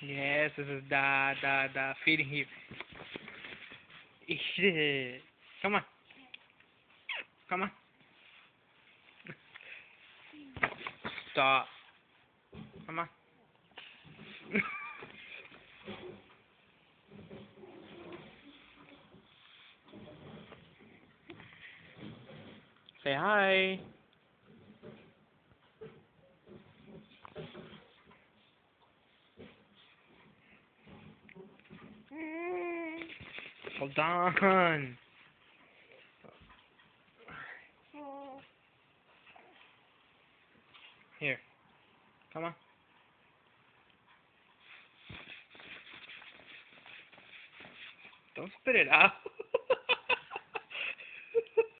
Yes, this is the the the feeding him. Come on. Come on. Stop. Come on. Say hi. Hold on. Here. Come on. Don't spit it out.